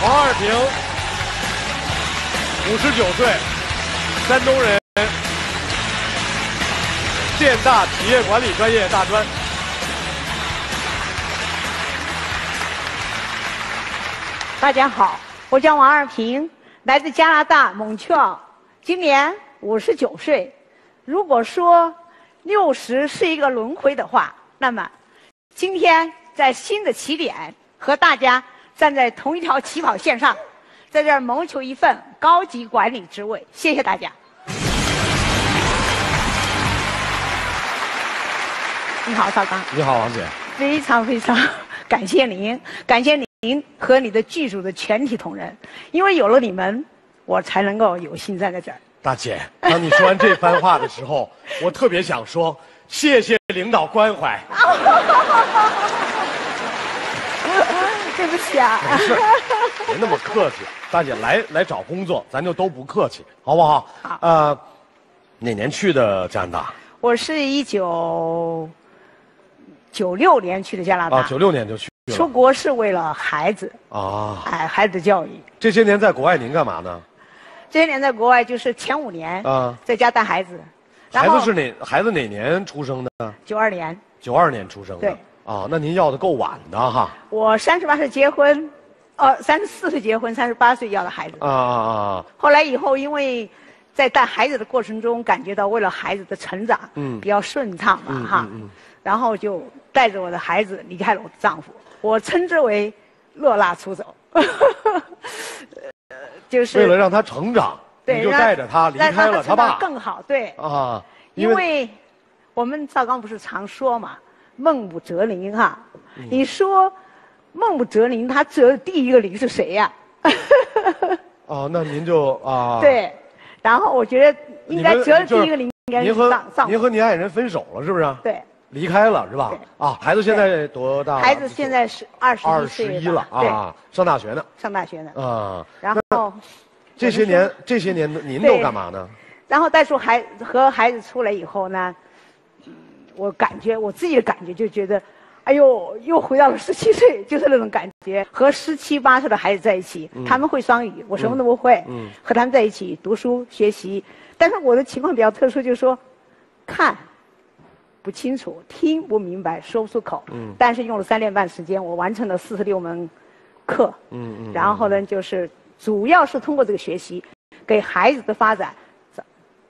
王二平，五十九岁，山东人，建大企业管理专业大专。大家好，我叫王二平，来自加拿大蒙特尔，今年五十九岁。如果说六十是一个轮回的话，那么今天在新的起点和大家站在同一条起跑线上，在这儿谋求一份高级管理职位。谢谢大家。你好，邵刚。你好，王姐。非常非常感谢您，感谢您和你的剧组的全体同仁，因为有了你们，我才能够有幸站在这儿。大姐，当你说完这番话的时候，我特别想说，谢谢领导关怀。对不起啊。没事，别那么客气。大姐来来找工作，咱就都不客气，好不好？好呃，哪年去的加拿大？我是一九九六年去的加拿大，啊，九六年就去。出国是为了孩子，啊，哎，孩子的教育。这些年在国外您干嘛呢？这些年在国外就是前五年啊在家带孩子，孩子是哪孩子哪年出生的？九二年，九二年出生的。对。啊，那您要的够晚的哈。我三十八岁结婚，呃，三十四岁结婚，三十八岁要的孩子。啊啊啊！后来以后，因为在带孩子的过程中，感觉到为了孩子的成长，嗯比较顺畅嘛，嗯哈，嗯嗯然后就带着我的孩子离开了我的丈夫，我称之为落辣出走，呃就是为了让他成长，你就对让带着他离开了他成长爸。更好，对，啊，因为我们赵刚不是常说嘛，孟母择邻哈，嗯你说孟母择邻，他择的第一个邻是谁呀？哦，那您就啊，，对，然后我觉得应该择的第一个邻应该是丈丈夫，您和您爱人分手了是不是？对。离开了是吧？啊，孩子现在多大？孩子现在是二十二岁十一了对，啊，上大学呢上大学呢。啊。然后，这些年这些年您都干嘛呢？然后带出孩和孩子出来以后呢，嗯我感觉我自己的感觉就觉得，哎呦，又回到了十七岁，就是那种感觉。和十七八岁的孩子在一起，他们会双语，我什么都不会。嗯和他们在一起读书学习，但是我的情况比较特殊，就是说，看不清楚，听不明白，说不出口。嗯但是用了三年半时间，我完成了四十六门课。嗯嗯。然后呢，就是主要是通过这个学习，给孩子的发展找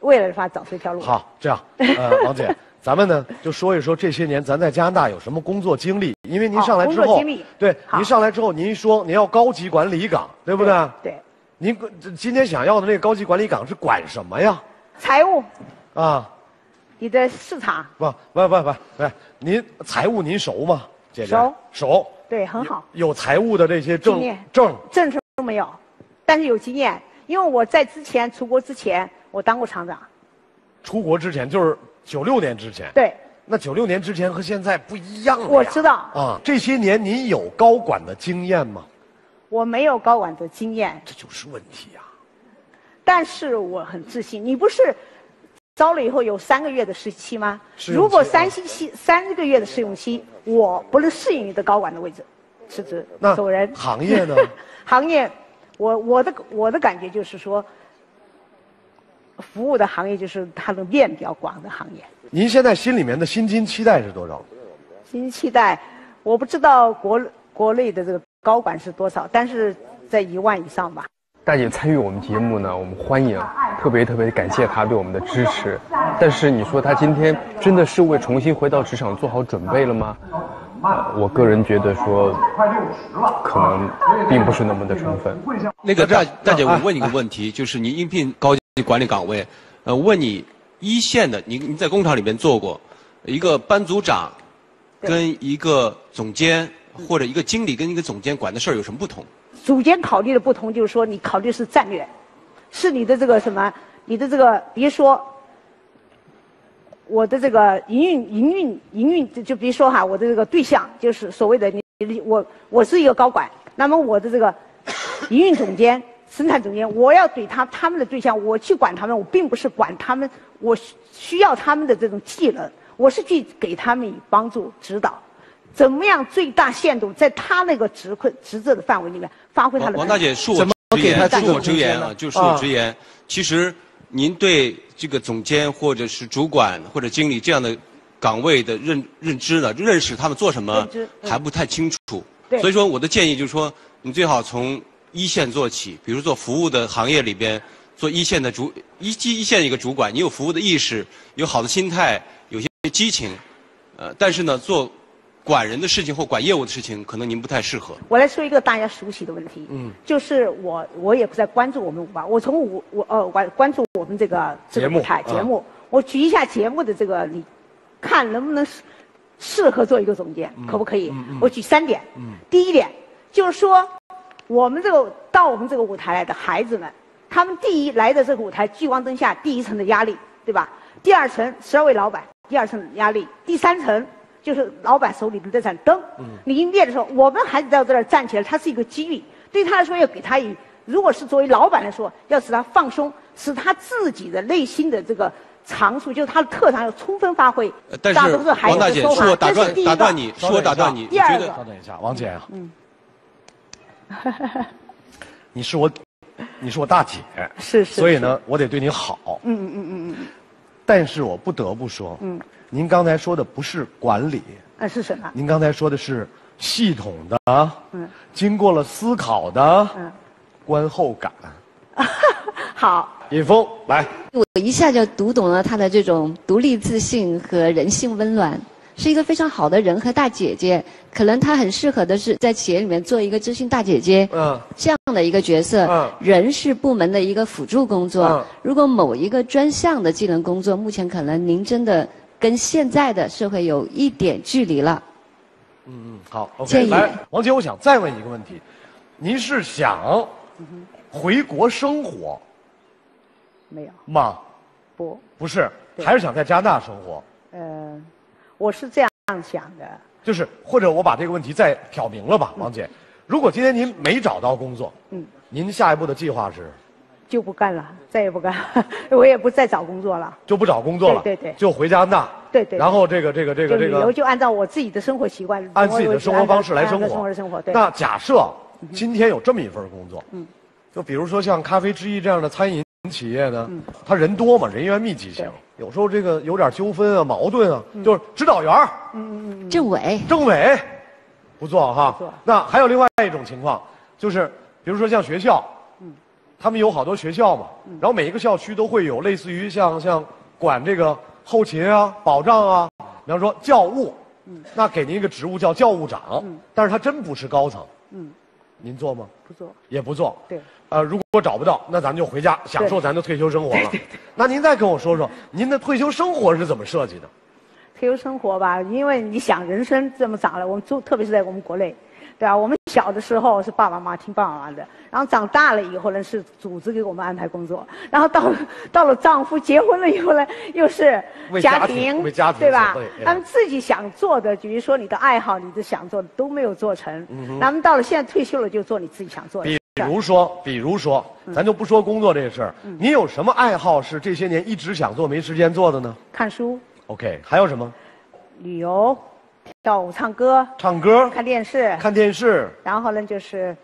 未来的发展找出一条路。，好，这样，呃，王姐，咱们呢就说一说这些年咱在加拿大有什么工作经历，因为您上来之后对，您上来之后，您说您要高级管理岗，对不对？对，您今天想要的那个高级管理岗是管什么呀？财务，啊，你的市场，不不不不不，您财务您熟吗，姐姐？熟。熟。对，很好，有财务的这些证证。证书没有，但是有经验，因为我在之前出国之前，我当过厂长。出国之前就是九六年之前。对，那九六年之前和现在不一样了呀我知道啊。这些年您有高管的经验吗？我没有高管的经验，这就是问题呀、但是我很自信。你不是招了以后有三个月的实习期吗？如果三星期三个月的试用期，我不能适应你的高管的位置，辞职那走人。行业呢？行业，我我的我的感觉就是说，服务的行业就是它的面比较广的行业。您现在心里面的薪金期待是多少？新期待，我不知道国国内的这个高管是多少，但是在一万以上吧。大姐参与我们节目呢，我们欢迎，特别特别感谢她对我们的支持。但是你说她今天真的是为重新回到职场做好准备了吗？呃我个人觉得说，可能并不是那么的充分。那个大大姐，哎我问你个问题，就是你应聘高级管理岗位，呃，问你一线的，你你在工厂里面做过，一个班组长，跟一个总监或者一个经理跟一个总监管的事儿有什么不同？组监考虑的不同，就是说你考虑是战略，是你的这个什么，你的这个，比如说，我的这个营运营运营运，就就比如说哈，我的这个对象就是所谓的你你我我是一个高管，那么我的这个营运总监、生产总监，我要怼他他们的对象，我去管他们，我并不是管他们，我需需要他们的这种技能，我是去给他们以帮助指导。怎么样最大限度在他那个职困职责的范围里面发挥他的。王王大姐，恕我直言，给他恕我直言啊，就恕我直言。其实，您对这个总监或者是主管或者经理这样的岗位的认认知呢，认识他们做什么还不太清楚。对所以说，我的建议就是说，你最好从一线做起，比如做服务的行业里边，做一线的主一一线一个主管，你有服务的意识，有好的心态，有些激情，呃，但是呢，做管人的事情或管业务的事情，可能您不太适合。我来说一个大家熟悉的问题，嗯，就是我我也不在关注我们舞吧，我从舞我呃关关注我们这个这个节目舞台啊节目，我举一下节目的这个你看能不能适适合做一个总监，可不可以？我举三点，第一点就是说，我们这个到我们这个舞台来的孩子们，他们第一来的这个舞台聚光灯下第一层的压力，对吧？第二层十二位老板，第二层压力，第三层就是老板手里的这盏灯。嗯。你一灭的时候，我们孩子在这儿站起来，他是一个机遇，对他来说要给他以，如果是作为老板来说，要使他放松，使他自己的内心的这个长处，就是他的特长要充分发挥。呃。但大是多数孩子王大姐，的说法恕我打断这是第一个打断你，恕我打断你，第二个你觉得？稍等一下，王姐啊，嗯，你是我，你是我大姐，是是所以呢，我得对你好。嗯嗯嗯嗯嗯，但是我不得不说，嗯，您刚才说的不是管理，啊是什么？您刚才说的是系统的，嗯，经过了思考的，嗯，观后感。好，尹峰来，我一下就读懂了他的这种独立自信和人性温暖，是一个非常好的人和大姐姐。可能她很适合的是在企业里面做一个知心大姐姐，嗯这样的一个角色。嗯人事部门的一个辅助工作。嗯如果某一个专项的技能工作，目前可能您真的跟现在的社会有一点距离了。嗯嗯，好建议来，王姐，我想再问一个问题，您是想回国生活没有吗？不，不是，还是想在加拿大生活？呃，我是这样想的。就是，或者我把这个问题再挑明了吧，王姐，如果今天您没找到工作，嗯，您下一步的计划是就不干了，再也不干，我也不再找工作了。就不找工作了，对对对就回加拿大，对对对然后这个这个这个这个，旅游就按照我自己的生活习惯，按自己的生活方式来生活生活。活生活，对。那假设今天有这么一份工作，嗯，就比如说像咖啡之一这样的餐饮企业呢，他人多嘛，人员密集型有时候这个有点纠纷啊、矛盾啊，就是指导员儿、政委，政委，不错哈。那还有另外一种情况，就是比如说像学校，他们有好多学校嘛，然后每一个校区都会有类似于像像管这个后勤啊、保障啊，比方说教务，那给您一个职务叫教务长，但是他真不是高层，嗯您做吗？不做，也不做。对。呃，如果找不到，那咱们就回家享受咱的退休生活了。那您再跟我说说，您的退休生活是怎么设计的？退休生活吧，因为你想人生这么长了，我们就特别是在我们国内，对吧？我们小的时候是爸爸妈妈听爸爸妈妈的，然后长大了以后呢是组织给我们安排工作，然后到了 到了丈夫结婚了以后呢又是为家家庭为家庭对吧？他们自己想做的，比如说你的爱好、你的想做的都没有做成，嗯那么到了现在退休了就做你自己想做的比。如说，比如说，咱就不说工作这事儿，你有什么爱好是这些年一直想做没时间做的呢看书、？OK，还有什么？旅游、跳舞、唱歌、唱歌、看电视，看电视、然后呢就是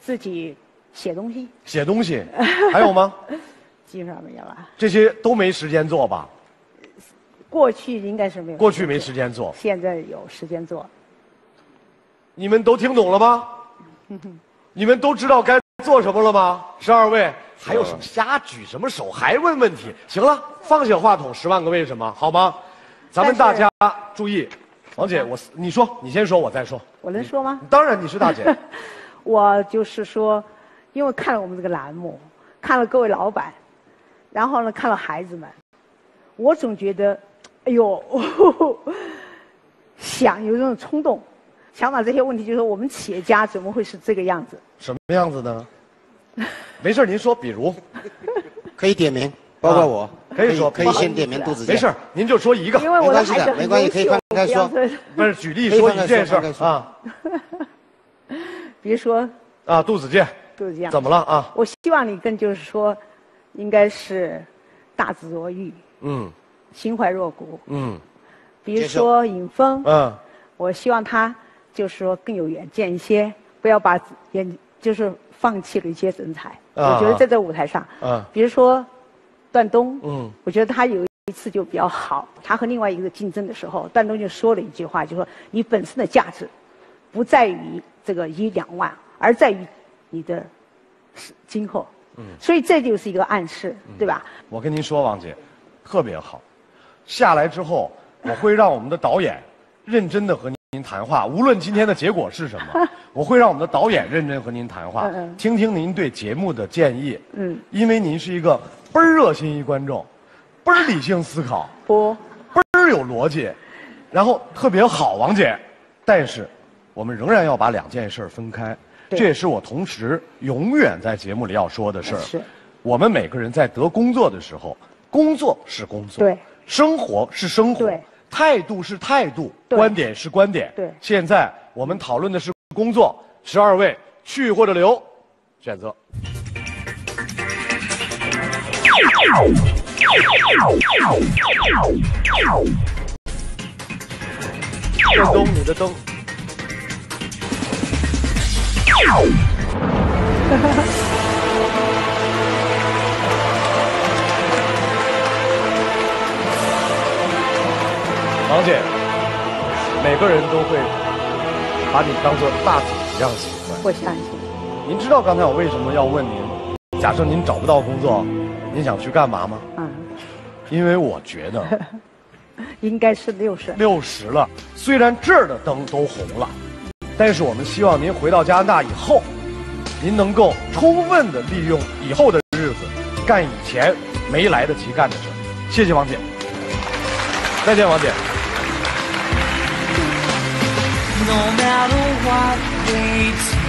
自己写东西，写东西，还有吗？基本上没有了。这些都没时间做吧？过去应该是没有，过去没时间做，现在有时间做。你们都听懂了吗？你们都知道该做什么了吗？十二位，还有什么瞎举什么手还问问题？行了，放下话筒，十万个为什么，好吗？咱们大家注意，王姐，我你说，你先说，我再说。我能说吗？当然你是大姐，我就是说，因为看了我们这个栏目，看了各位老板，然后呢看了孩子们，我总觉得，哎呦，想有这种冲动，想把这些问题，就是说我们企业家怎么会是这个样子？什么样子呢？没事儿您说，比如 可以点名，包括我，可以说可以先点名杜子健。没事儿，您就说一个，因为我的没关系的孩子很没关系可以放开说不是举例说一件事啊 比如说啊，杜子健杜子健。怎么了啊？我希望你更就是说，应该是大智若愚，嗯心怀若谷。嗯比如说尹峰，嗯我希望他就是说更有远见一些，不要把眼就是放弃了一些人才。啊我觉得在这舞台上，啊比如说段东，嗯我觉得他有一次就比较好。他和另外一个竞争的时候，段东就说了一句话，就说你本身的价值不在于这个一两万，而在于你的今后。嗯，所以这就是一个暗示，对吧？我跟您说，王姐，特别好。下来之后，我会让我们的导演认真的和您谈话，无论今天的结果是什么，我会让我们的导演认真和您谈话，听听您对节目的建议。嗯，因为您是一个倍儿热心一观众，倍儿理性思考，不，倍儿有逻辑，然后特别好，王姐。但是，我们仍然要把两件事儿分开，这也是我同时永远在节目里要说的事儿。是我们每个人在得工作的时候，工作是工作，对，生活是生活，对，态度是态度，对观点是观点。对现在我们讨论的是工作，十二位去或者留，选择。电灯，你的灯。王姐，每个人都会把你当做大姐一样喜欢。我相信。您知道刚才我为什么要问您？假设您找不到工作，您想去干嘛吗？嗯，因为我觉得 应该是六十。六十了，虽然这儿的灯都红了，但是我们希望您回到加拿大以后，您能够充分的利用以后的日子，干以前没来得及干的事儿。谢谢王姐，再见，王姐。No matter what they